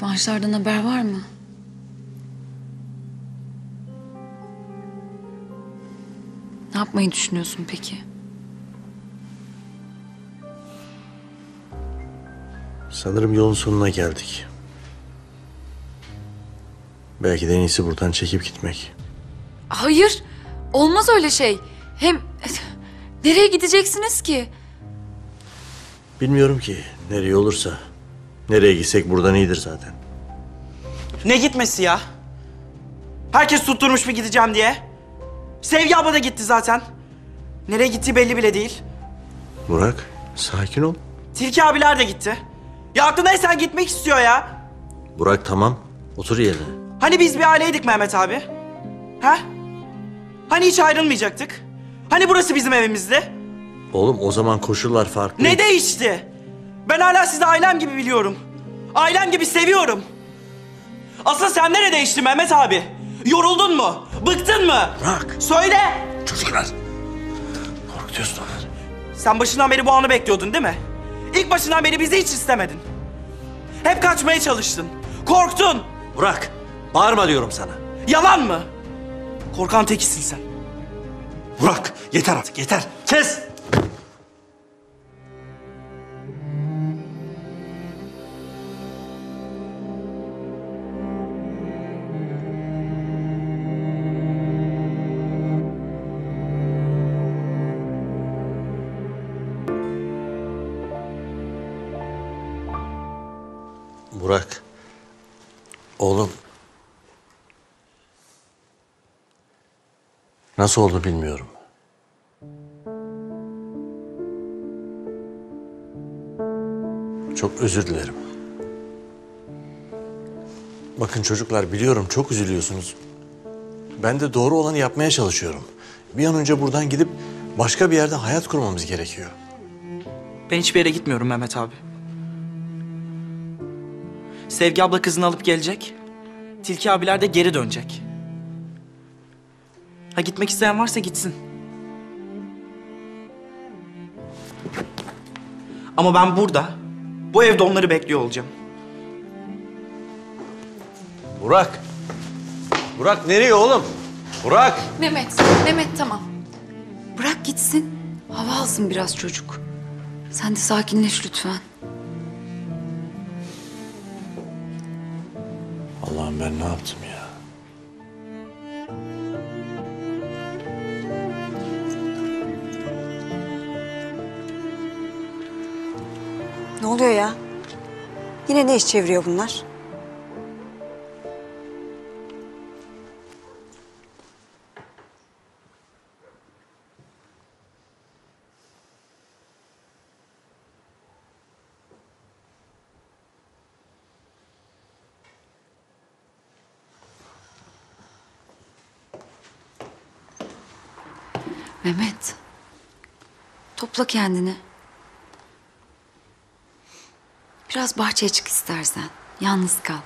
Kıvançlardan haber var mı? Ne yapmayı düşünüyorsun peki? Sanırım yolun sonuna geldik. Belki de en iyisi buradan çekip gitmek. Hayır. Olmaz öyle şey. Hem nereye gideceksiniz ki? Bilmiyorum ki nereye olursa. Nereye gitsek buradan iyidir zaten. Ne gitmesi ya? Herkes tutturmuş bir gideceğim diye. Sevgi abla da gitti zaten. Nereye gittiği belli bile değil. Burak, sakin ol. Tilki abiler de gitti. Ya aklındaysan gitmek istiyor ya. Burak tamam. Otur yerine. Hani biz bir aileydik Mehmet abi? Ha? Hani hiç ayrılmayacaktık? Hani burası bizim evimizdi? Oğlum o zaman koşullar farklı. Ne değişti? Ben hala sizi ailem gibi biliyorum. Ailem gibi seviyorum. Asıl sen nerede değiştin Mehmet abi? Yoruldun mu? Bıktın mı? Bırak. Söyle. Çocuklar. Korkutuyorsun onları. Sen başından beri bu anı bekliyordun değil mi? İlk başından beri bizi hiç istemedin. Hep kaçmaya çalıştın. Korktun. Burak, bağırma diyorum sana. Yalan mı? Korkan tekisin sen. Burak, yeter artık yeter. Kes. Burak. Oğlum. Nasıl oldu bilmiyorum. Çok özür dilerim. Bakın çocuklar biliyorum çok üzülüyorsunuz. Ben de doğru olanı yapmaya çalışıyorum. Bir an önce buradan gidip başka bir yerde hayat kurmamız gerekiyor. Ben hiçbir yere gitmiyorum Mehmet abi. Sevgi abla kızını alıp gelecek. Tilki abiler de geri dönecek. Ha gitmek isteyen varsa gitsin. Ama ben burada, bu evde onları bekliyor olacağım. Burak! Burak nereye oğlum? Burak! Mehmet, Mehmet tamam. Bırak gitsin. Hava alsın biraz çocuk. Sen de sakinleş lütfen. Allah'ım ben ne yaptım ya? Ne oluyor ya? Yine ne iş çeviriyor bunlar? Mehmet. Topla kendini. Biraz bahçeye çık istersen. Yalnız kal.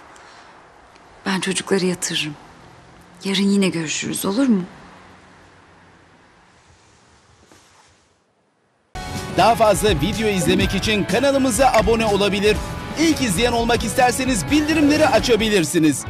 Ben çocukları yatırırım. Yarın yine görüşürüz olur mu? Daha fazla video izlemek için kanalımıza abone olabilir. İlk izleyen olmak isterseniz bildirimleri açabilirsiniz.